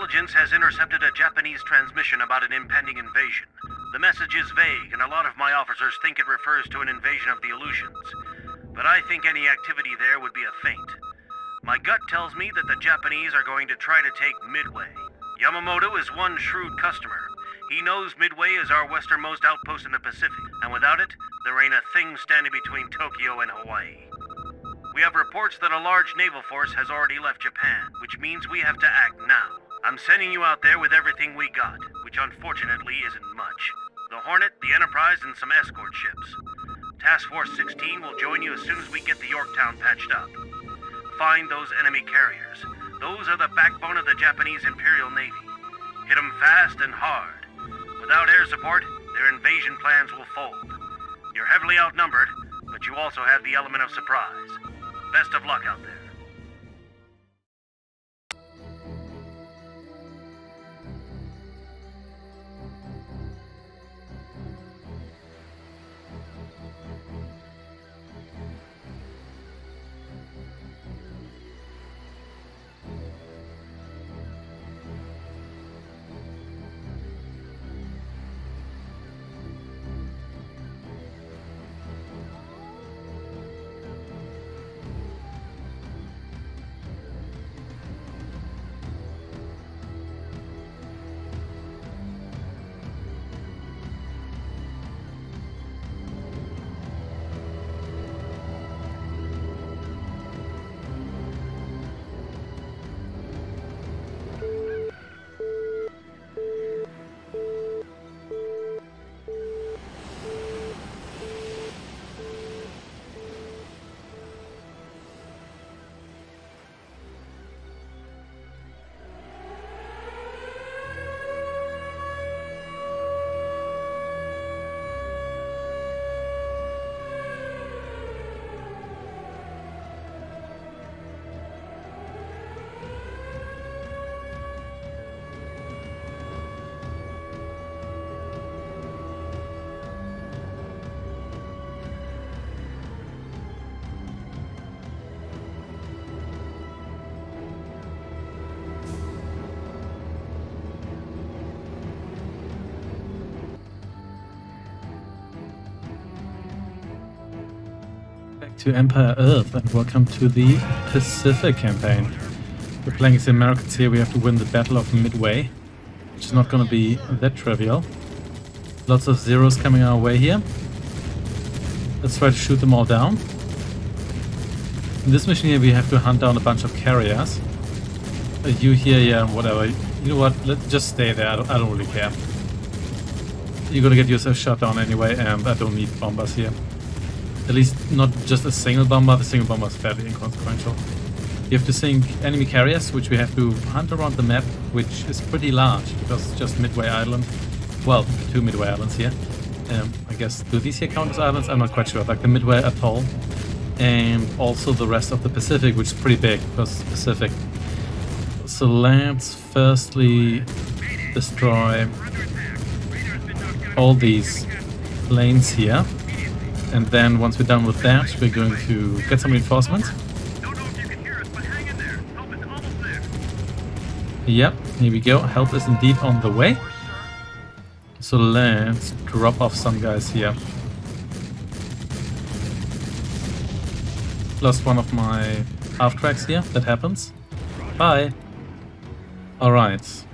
intelligence has intercepted a Japanese transmission about an impending invasion. The message is vague, and a lot of my officers think it refers to an invasion of the Aleutians. But I think any activity there would be a feint. My gut tells me that the Japanese are going to try to take Midway. Yamamoto is one shrewd customer. He knows Midway is our westernmost outpost in the Pacific, and without it, there ain't a thing standing between Tokyo and Hawaii. We have reports that a large naval force has already left Japan, which means we have to act now. I'm sending you out there with everything we got, which unfortunately isn't much. The Hornet, the Enterprise, and some escort ships. Task Force 16 will join you as soon as we get the Yorktown patched up. Find those enemy carriers. Those are the backbone of the Japanese Imperial Navy. Hit them fast and hard. Without air support, their invasion plans will fold. You're heavily outnumbered, but you also have the element of surprise. Best of luck out there. To Empire Earth and welcome to the Pacific campaign. We're playing as the Americans here, we have to win the Battle of Midway, which is not going to be that trivial. Lots of zeros coming our way here. Let's try to shoot them all down. In this mission here we have to hunt down a bunch of carriers. Uh, you here, yeah, whatever. You know what, let's just stay there, I don't, I don't really care. You're gonna get yourself shot down anyway, and I don't need bombers here. At least not just a single bomber, the single bomber is fairly inconsequential. You have to sink enemy carriers, which we have to hunt around the map, which is pretty large, because it's just Midway Island. Well, two Midway Islands here. Um, I guess, do these here count as islands? I'm not quite sure. Like the Midway Atoll, and also the rest of the Pacific, which is pretty big, because Pacific. So let's firstly destroy all these planes here. And then once we're done with that, we're going to get some reinforcements. Yep, here we go. Help is indeed on the way. So let's drop off some guys here. Lost one of my half tracks here. That happens. Bye. Alright.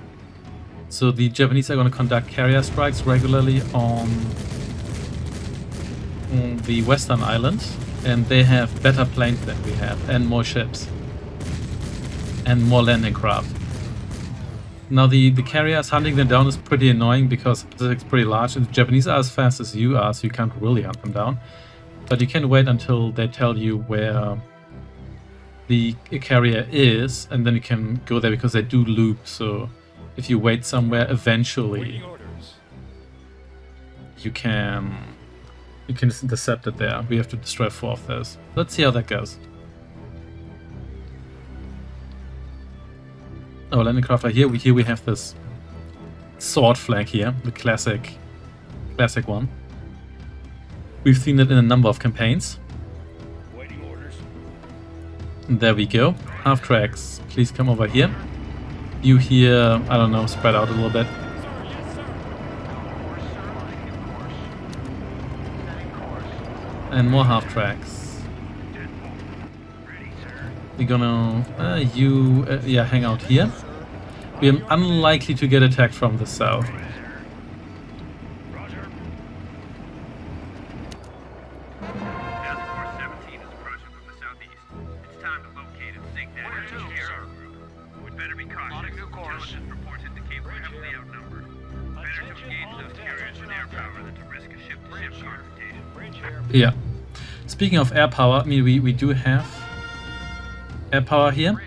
So the Japanese are going to conduct carrier strikes regularly on the western island and they have better planes than we have and more ships and more landing craft. Now the, the carriers hunting them down is pretty annoying because it's pretty large and the Japanese are as fast as you are so you can't really hunt them down. But you can wait until they tell you where the carrier is and then you can go there because they do loop so if you wait somewhere eventually you can you can just intercept it there. We have to destroy four of those. Let's see how that goes. Oh, landing craft right here. We, here we have this sword flag here, the classic, classic one. We've seen it in a number of campaigns. And there we go. Half tracks, please come over here. You here, I don't know, spread out a little bit. And more half tracks. We're gonna, uh, you, uh, yeah, hang out here. We're unlikely to get attacked from the south. Speaking of air power, I mean, we, we do have air power here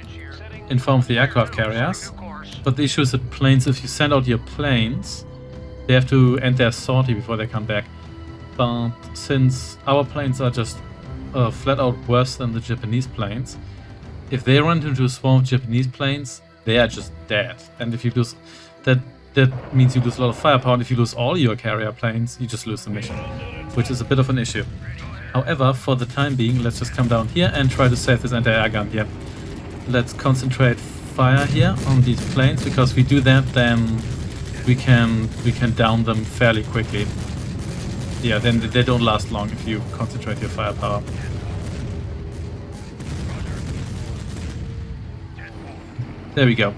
in form of the aircraft carriers. But the issue is that planes, if you send out your planes, they have to end their sortie before they come back. But since our planes are just uh, flat out worse than the Japanese planes, if they run into a swarm of Japanese planes, they are just dead. And if you lose that, that means you lose a lot of firepower. And if you lose all your carrier planes, you just lose the mission, which is a bit of an issue. However, for the time being, let's just come down here and try to save this anti-air gun here. Let's concentrate fire here on these planes, because if we do that, then we can we can down them fairly quickly. Yeah, then they don't last long if you concentrate your firepower. There we go.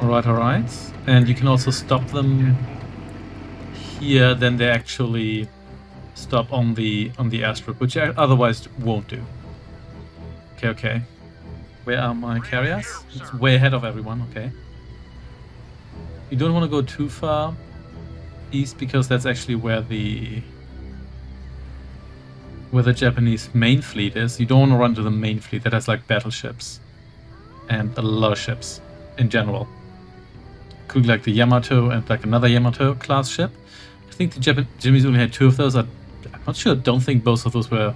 Alright, alright. And you can also stop them here, then they actually stop on the on the airstrip, which otherwise won't do. Okay, okay. Where are my carriers? It's way ahead of everyone, okay. You don't want to go too far east because that's actually where the where the Japanese main fleet is. You don't want to run to the main fleet that has like battleships and a lot of ships in general. Could like the Yamato and like another Yamato class ship. I think the Japanese only had two of those. I'm not sure. Don't think both of those were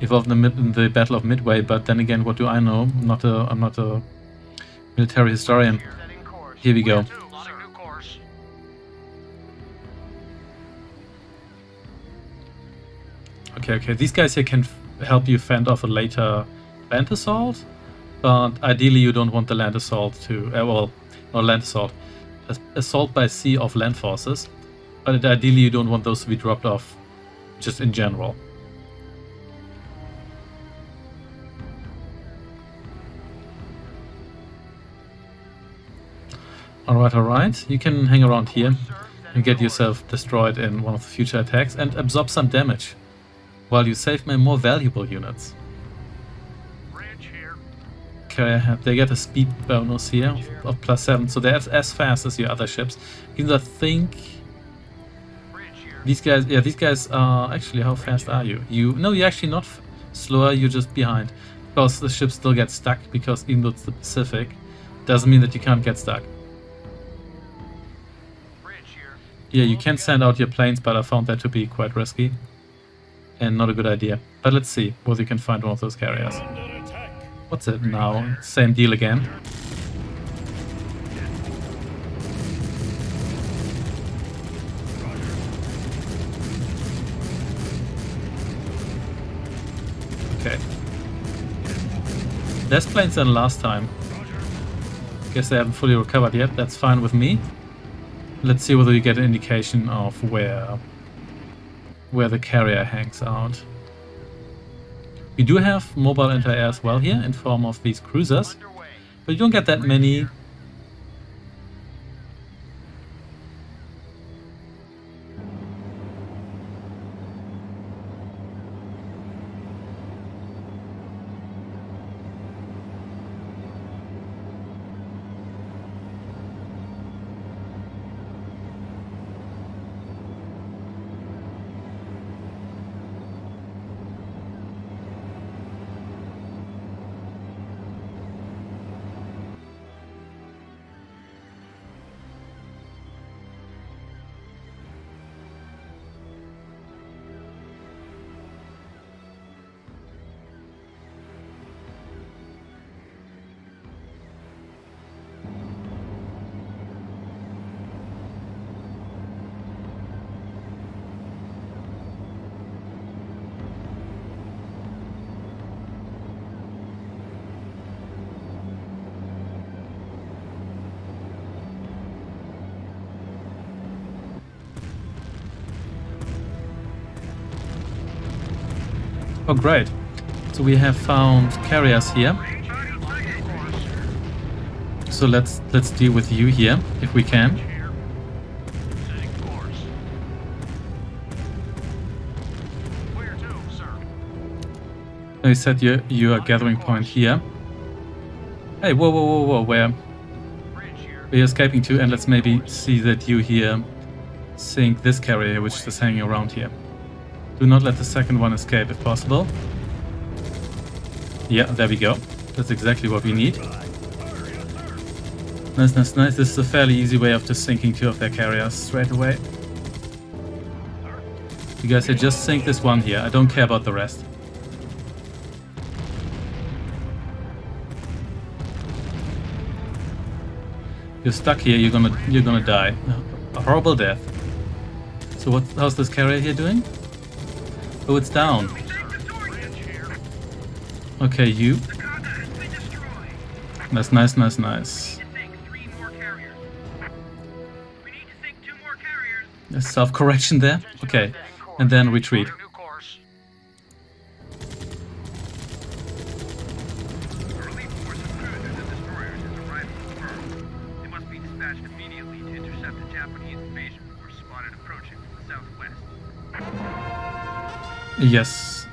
involved in the, in the Battle of Midway. But then again, what do I know? I'm not a I'm not a military historian. Here we go. Okay, okay. These guys here can help you fend off a later land assault, but ideally you don't want the land assault to, uh, well, not land assault, assault by sea of land forces, but ideally you don't want those to be dropped off just in general. Alright, alright. You can hang around here and get yourself destroyed in one of the future attacks and absorb some damage while you save my more valuable units. They get a speed bonus here of plus 7, so they're as fast as your other ships. Even though I think... These guys, yeah, these guys are... Actually, how fast are you? You No, you're actually not slower, you're just behind. Because the ships still get stuck, because even though it's the Pacific, doesn't mean that you can't get stuck. Yeah, you can send out your planes, but I found that to be quite risky and not a good idea. But let's see whether you can find one of those carriers. What's it now? Same deal again. Okay. Less planes than last time. Guess they haven't fully recovered yet. That's fine with me. Let's see whether we get an indication of where where the carrier hangs out. We do have mobile anti-air as well here in form of these cruisers, but you don't get that many Oh, great. So we have found carriers here. So let's let's deal with you here, if we can. You said you you are gathering point here. Hey, whoa, whoa, whoa, whoa, where? We're escaping to, and let's maybe see that you here sink this carrier, which is hanging around here. Do not let the second one escape if possible. Yeah, there we go. That's exactly what we need. Nice, nice, nice. This is a fairly easy way of just sinking two of their carriers straight away. You guys here, just sink this one here. I don't care about the rest. You're stuck here, you're gonna you're gonna die. A horrible death. So what how's this carrier here doing? Oh it's down. Okay, you. That's nice, nice, nice. Self-correction there. Okay. And then retreat. Yes.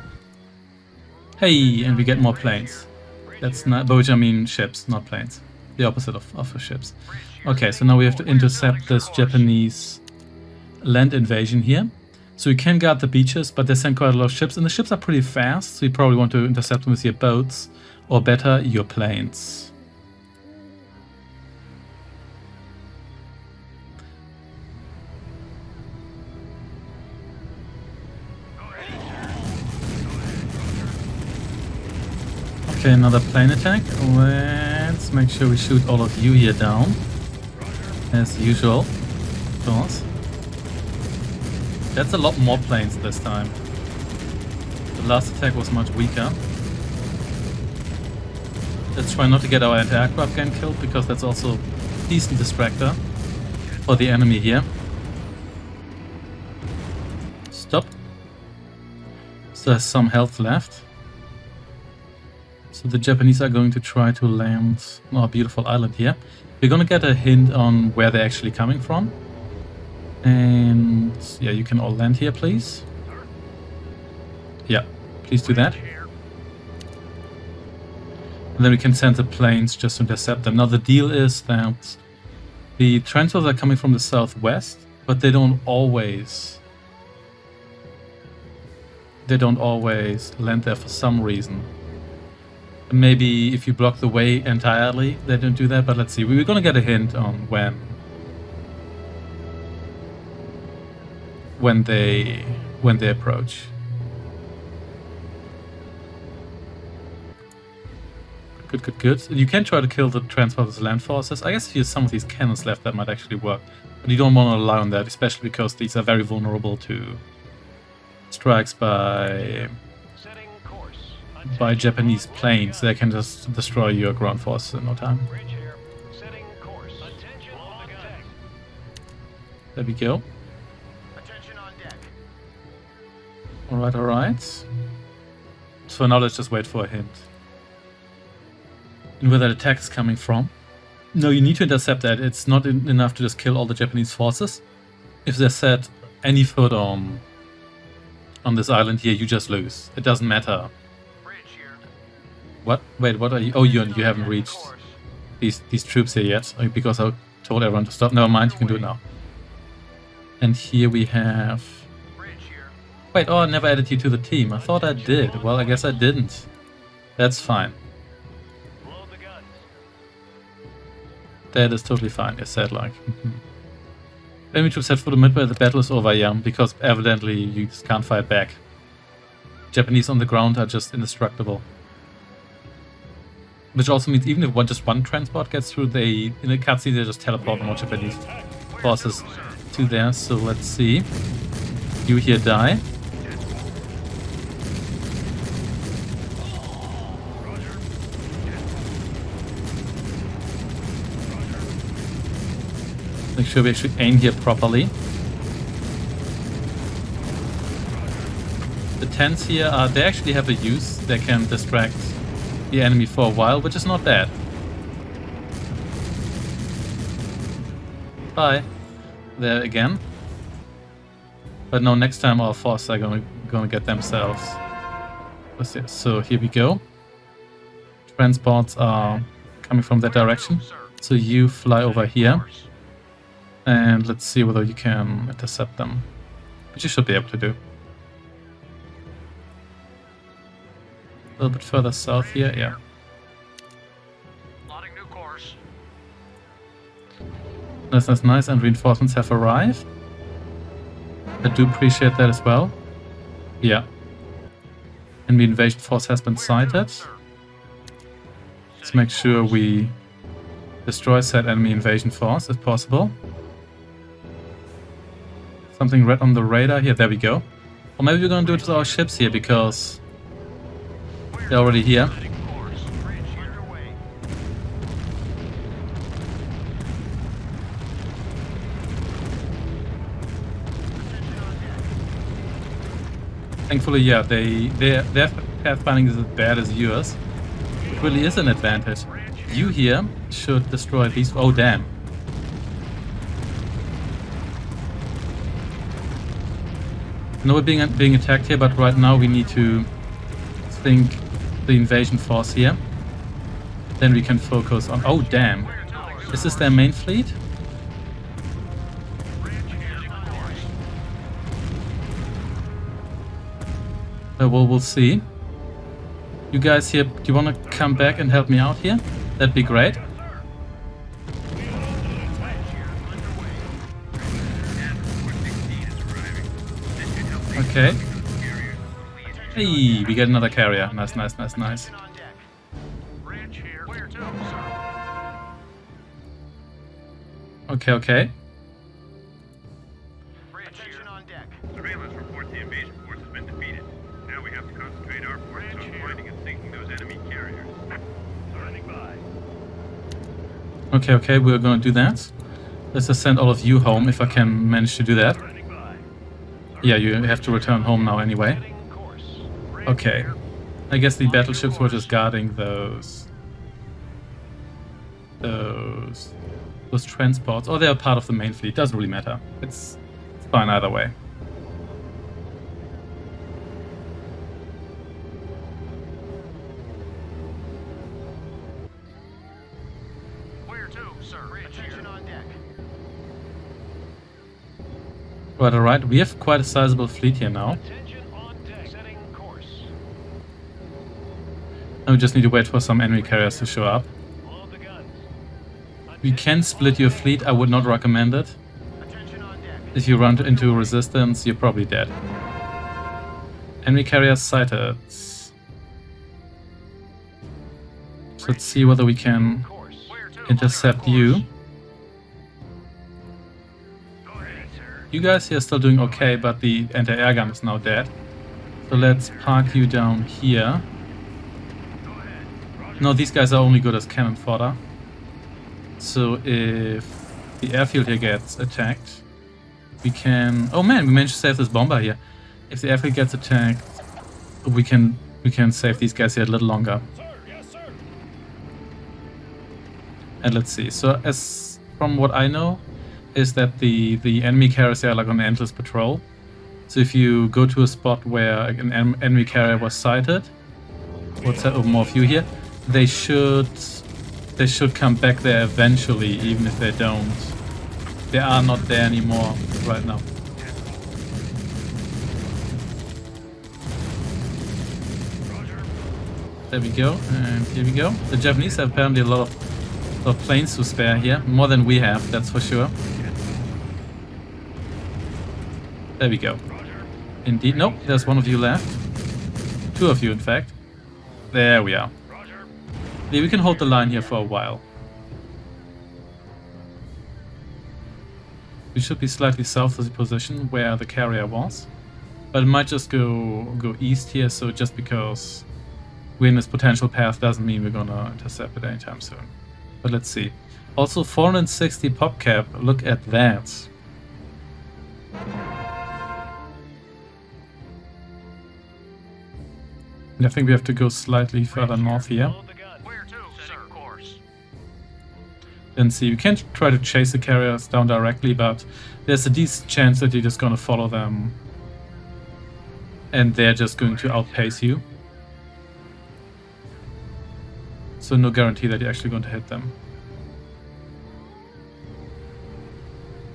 Hey, and we get more planes. That's not, but I mean ships, not planes. The opposite of, of ships. Okay, so now we have to intercept this Japanese land invasion here. So we can guard the beaches, but they send quite a lot of ships, and the ships are pretty fast, so you probably want to intercept them with your boats, or better, your planes. Okay, another plane attack. Let's make sure we shoot all of you here down. As usual, of course. That's a lot more planes this time. The last attack was much weaker. Let's try not to get our anti-aircraft gun killed, because that's also a decent distractor for the enemy here. Stop. So there's some health left. So the Japanese are going to try to land on our beautiful island here. We're going to get a hint on where they're actually coming from. And yeah, you can all land here, please. Yeah, please do that. And then we can send the planes just to intercept them. Now the deal is that the transfers are coming from the southwest, but they don't always they don't always land there for some reason. Maybe if you block the way entirely, they don't do that, but let's see. We're gonna get a hint on when when they when they approach. Good, good, good. You can try to kill the transporters land forces. I guess if you have some of these cannons left, that might actually work. But you don't want to rely on that, especially because these are very vulnerable to strikes by by Japanese planes. They can just destroy your ground force in no time. There we go. Alright, alright. So now let's just wait for a hint. And where that attack is coming from. No, you need to intercept that. It's not enough to just kill all the Japanese forces. If they set any foot on on this island here, you just lose. It doesn't matter. What? Wait, what are you? Oh, you you haven't reached these these troops here yet oh, because I told everyone to stop. Never mind, you can do it now. And here we have. Wait, oh, I never added you to the team. I thought I did. Well, I guess I didn't. That's fine. That is totally fine, I said like. Mm-hmm. Enemy troops head for the midway, the battle is over, yeah, because evidently you just can't fight back. Japanese on the ground are just indestructible. Which also means even if one just one transport gets through, they in a cutscene they just teleport more Japanese forces to there. So let's see. You here die. Make sure we actually aim here properly. The tents here are they actually have a use. They can distract the enemy for a while, which is not bad. Bye. There again. But no, next time our forces are gonna gonna get themselves. So here we go. Transports are coming from that direction. So you fly over here. And let's see whether you can intercept them. Which you should be able to do. A little bit further south here, yeah. Nice, nice, nice. And reinforcements have arrived. I do appreciate that as well. Yeah. And the invasion force has been sighted. Let's make sure we destroy said enemy invasion force if possible. Something red on the radar here. There we go. Or maybe we're gonna do it with our ships here because they're already here. Thankfully, yeah, they their their pathfinding is as bad as yours. It really is an advantage. You here should destroy these. Oh damn! No, we're being being attacked here, but right now we need to think the invasion force here. Then we can focus on. Oh damn! Is this their main fleet? Uh, well, we'll see. You guys here, do you want to come back and help me out here? That'd be great. Okay. Hey, we get another carrier. Nice, nice, nice, nice. Okay, okay. Okay, okay, we're gonna do that. Let's just send all of you home if I can manage to do that. Yeah, you have to return home now anyway. Okay. I guess the battleships were just guarding those... Those... Those transports. Or oh, they're part of the main fleet. Doesn't really matter. It's, it's fine either way. Right, alright. We have quite a sizable fleet here now. And we just need to wait for some enemy carriers to show up. We can split your fleet, I would not recommend it. If you run into resistance, you're probably dead. Enemy carriers sighted. Let's see whether we can intercept you. You guys here are still doing okay, but the anti-air gun is now dead. So let's park you down here. No, these guys are only good as cannon fodder. So if the airfield here gets attacked, we can... Oh man, we managed to save this bomber here. If the airfield gets attacked, we can we can save these guys here a little longer. And let's see. So as from what I know, is that the, the enemy carriers are like on endless patrol. So if you go to a spot where an enemy carrier was sighted, what's that? have more view here, they should they should come back there eventually, even if they don't. They are not there anymore right now. There we go, and here we go. The Japanese have apparently a lot of, lot of planes to spare here, more than we have, that's for sure. There we go. Indeed. Nope, there's one of you left. Two of you, in fact. There we are. Yeah, we can hold the line here for a while. We should be slightly south of the position where the carrier was. But it might just go go east here, so just because we're in this potential path doesn't mean we're gonna intercept it anytime soon. But let's see. Also 460 pop cap, look at that. I think we have to go slightly further north here. Then see, you can't try to chase the carriers down directly, but there's a decent chance that you're just gonna follow them. And they're just going to outpace you. So no guarantee that you're actually going to hit them.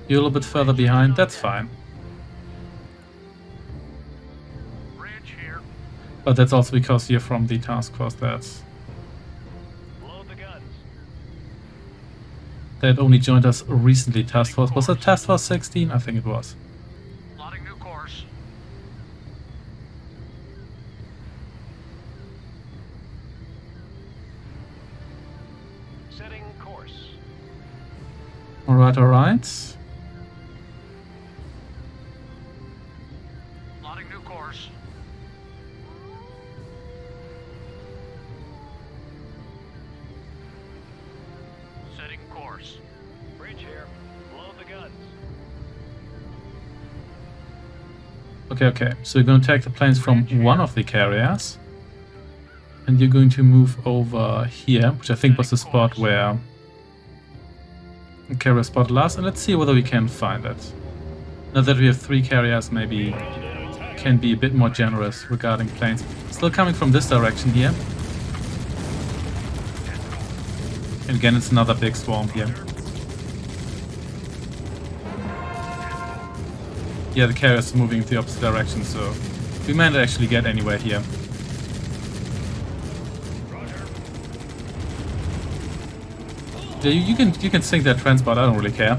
You're a little bit further behind, that's fine. But that's also because you're from the task force that's that only joined us recently. Task force was it Task Force 16? I think it was. Plotting new course. Setting course. Alright, All right, Okay, okay. So you're going to take the planes from one of the carriers. And you're going to move over here, which I think was the spot where the carrier spot last. And let's see whether we can find it. Now that we have three carriers, maybe can be a bit more generous regarding planes. Still coming from this direction here. And again, it's another big swarm here. Yeah, the carriers are moving in the opposite direction, so we might actually get anywhere here. Yeah, you, you can you can sink that transport. I don't really care.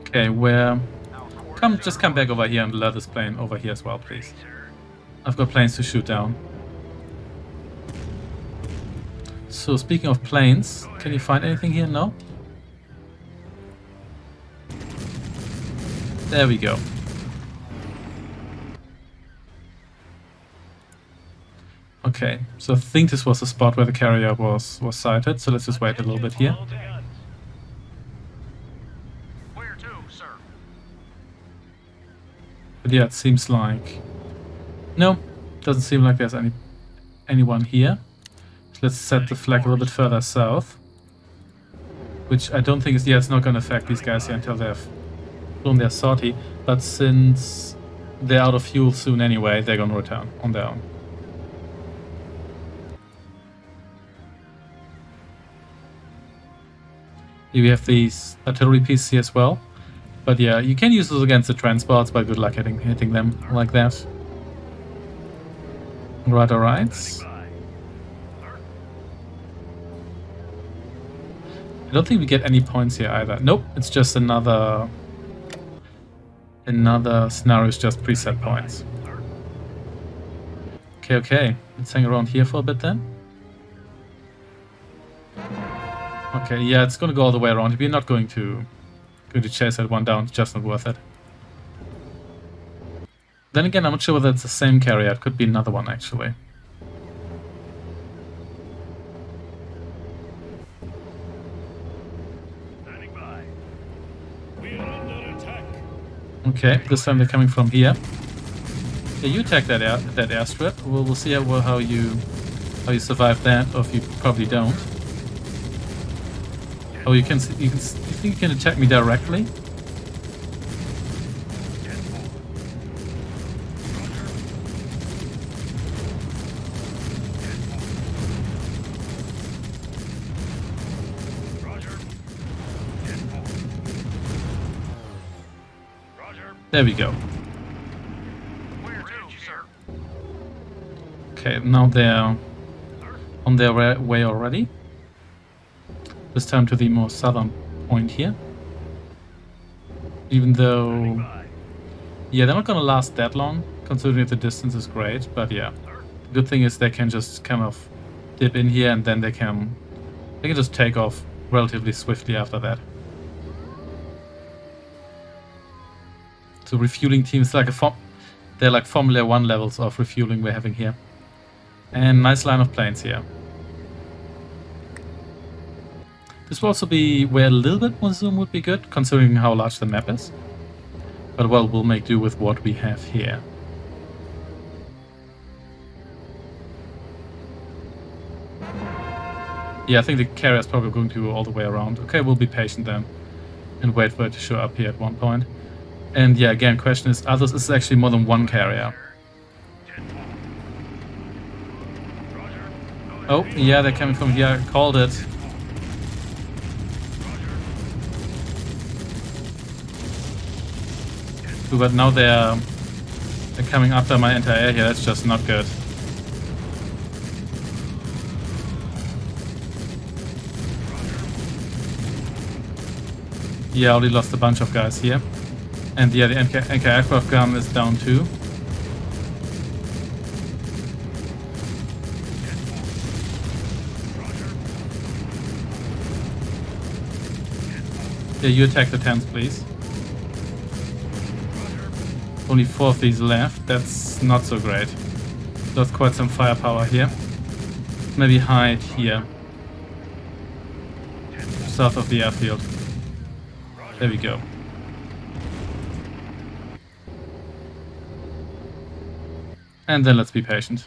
Okay, where? Come, just come back over here and let this plane over here as well, please. I've got planes to shoot down. So speaking of planes, can you find anything here? No? There we go. Okay, so I think this was the spot where the carrier was was sighted, so let's just wait a little bit here. Load the guns. Where to, sir? But yeah, it seems like... No, doesn't seem like there's any anyone here. Let's set the flag a little bit further south. Which I don't think is... Yeah, it's not going to affect these guys here until they've blown their sortie. But since they're out of fuel soon anyway, they're going to return on their own. We have these artillery pieces here as well. But yeah, you can use those against the transports, but good luck hitting, hitting them like that. Right, alright. Don't think we get any points here either. Nope, it's just another... Another scenario is just preset points. Okay, okay. Let's hang around here for a bit then. Okay, yeah, it's gonna go all the way around. We're not going to going to chase that one down. It's just not worth it. Then again, I'm not sure whether it's the same carrier. It could be another one, actually. Okay, this time they're coming from here. You attack that air, that airstrip. We'll, we'll see how, well, how you how you survive that, or if you probably don't. Oh, you can you can you think you can attack me directly? There we go. Okay, now they're on their way already. This time to the more southern point here. Even though, yeah, they're not gonna last that long, considering the distance is great. But yeah, the good thing is they can just kind of dip in here and then they can they can just take off relatively swiftly after that. So refueling teams like a form, they're like Formula One levels of refueling we're having here. And nice line of planes here. This will also be where a little bit more zoom would be good, considering how large the map is. But well, we'll make do with what we have here. Yeah, I think the carrier is probably going to go all the way around. Okay, we'll be patient then. And wait for it to show up here at one point. And yeah, again, question is, others is actually more than one carrier. Oh, yeah, they're coming from here. Called it. But now they're they're coming after my anti-air here. That's just not good. Yeah, I already lost a bunch of guys here. And yeah, the anti-aircraft gun is down too. Yeah, you attack the tents, please. Only four of these left. That's not so great. Lost quite some firepower here. Maybe hide here. South of the airfield. There we go. And then let's be patient.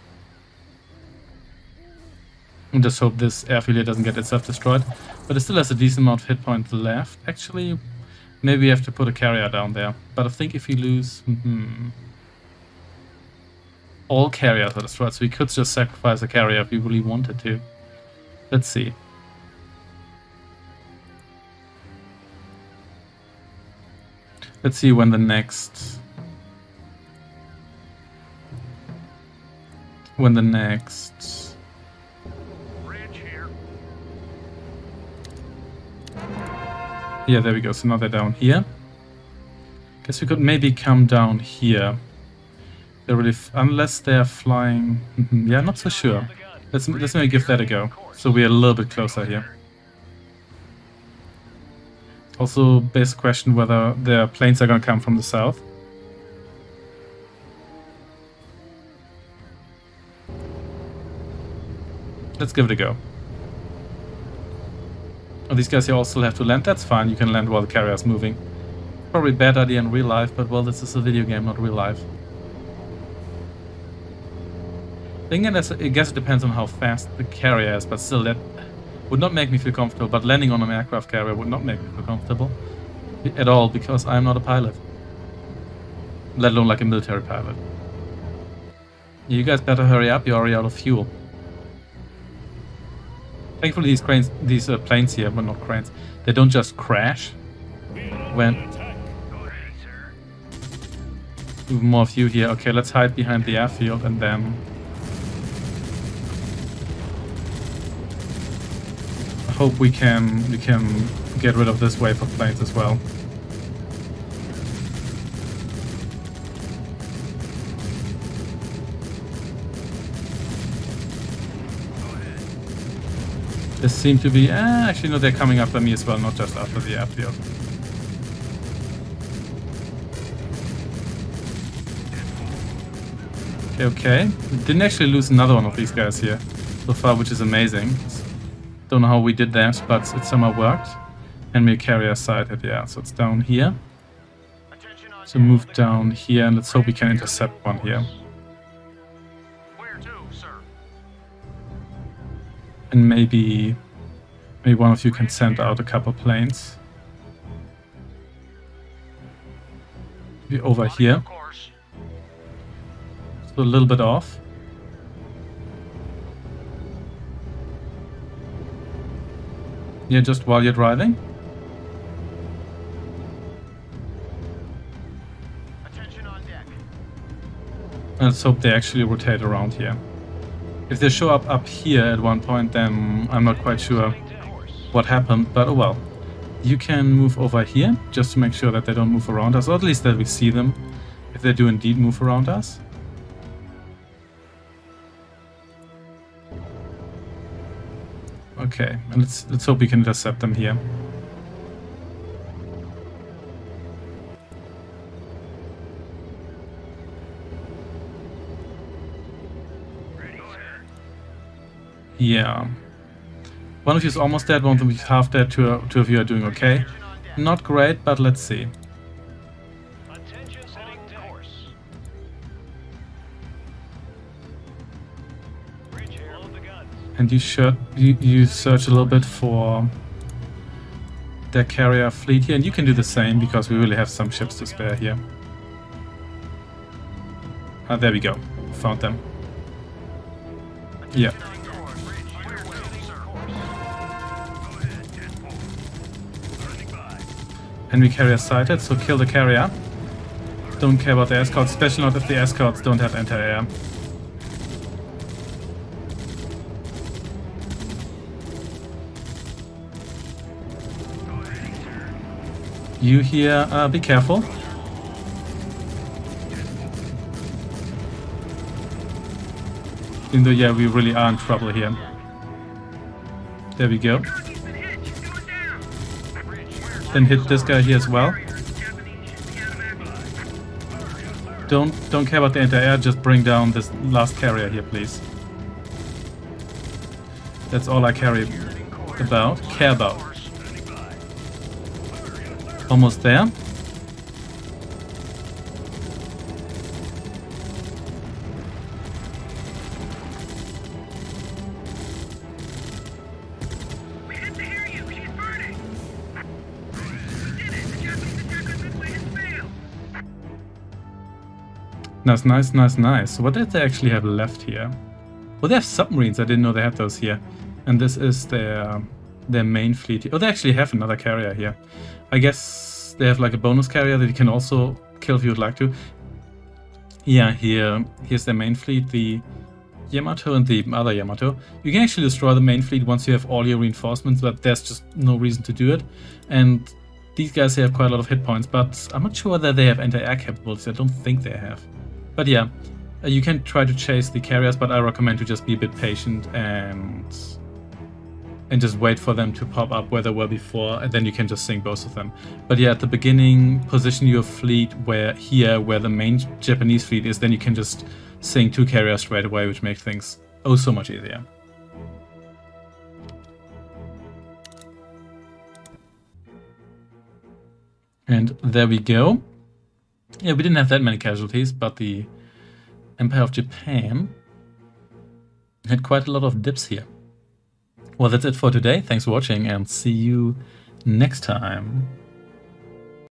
And just hope this airfield doesn't get itself destroyed. But it still has a decent amount of hit points left. Actually, maybe we have to put a carrier down there. But I think if we lose... Hmm, all carriers are destroyed, so we could just sacrifice a carrier if we really wanted to. Let's see. Let's see when the next... When the next... Yeah, there we go. So now they're down here. Guess we could maybe come down here. They're really... Unless they're flying... Mm-hmm, yeah, not so sure. Let's, let's maybe give that a go. So we're a little bit closer here. Also, basic question whether the planes are going to come from the south. Let's give it a go. Oh, these guys here all still have to land. That's fine. You can land while the carrier is moving. Probably bad idea in real life, but well, this is a video game, not real life. I guess it depends on how fast the carrier is, but still, that would not make me feel comfortable. But landing on an aircraft carrier would not make me feel comfortable at all, because I'm not a pilot. Let alone like a military pilot. You guys better hurry up, you're already out of fuel. Thankfully, these cranes, these uh, planes here, but not cranes, they don't just crash when. More of you here. Okay, let's hide behind the airfield and then. I hope we can we can get rid of this wave of planes as well. Seem to be... Eh, actually, no, they're coming after me as well, not just after the airfield. Okay, okay. Didn't actually lose another one of these guys here so far, which is amazing. Don't know how we did that, but it somehow worked. And we carrier sighted, yeah, so it's down here. So move down here, and let's hope we can intercept one here. And maybe maybe one of you can send out a couple planes. Maybe over here. So a little bit off. Yeah, just while you're driving. Attention on deck. Let's hope they actually rotate around here. If they show up up here at one point, then I'm not quite sure what happened, but oh well. You can move over here, just to make sure that they don't move around us, or at least that we see them, if they do indeed move around us. Okay, and let's let's hope we can intercept them here. Yeah. One of you is almost dead, one of you is half dead, two, two of you are doing okay. Not great, but let's see. And you should you, you search a little bit for their carrier fleet here, and you can do the same because we really have some ships to spare here. Ah, there we go. Found them. Yeah. Enemy carrier sighted, so kill the carrier. Don't care about the escorts, especially not if the escorts don't have anti-air. You here, uh, be careful. Even though, yeah, we really are in trouble here. There we go. Then hit this guy here as well. Don't don't care about the anti-air, just bring down this last carrier here, please. That's all I carry about, care about. Almost there. Nice, nice, nice, nice. What did they actually have left here? Well, they have submarines. I didn't know they had those here. And this is their um, their main fleet. Oh, they actually have another carrier here. I guess they have like a bonus carrier that you can also kill if you would like to. Yeah, here here's their main fleet, the Yamato and the other Yamato. You can actually destroy the main fleet once you have all your reinforcements, but there's just no reason to do it. And these guys have quite a lot of hit points, but I'm not sure whether they have anti-air capabilities. I don't think they have. But yeah, uh, you can try to chase the carriers, but I recommend to just be a bit patient and and just wait for them to pop up where they were before, and then you can just sink both of them. But yeah, at the beginning, position your fleet where here, where the main Japanese fleet is, then you can just sink two carriers straight away, which makes things oh so much easier. And there we go. Yeah, we didn't have that many casualties, but the Empire of Japan had quite a lot of dips here. Well, that's it for today. Thanks for watching and see you next time.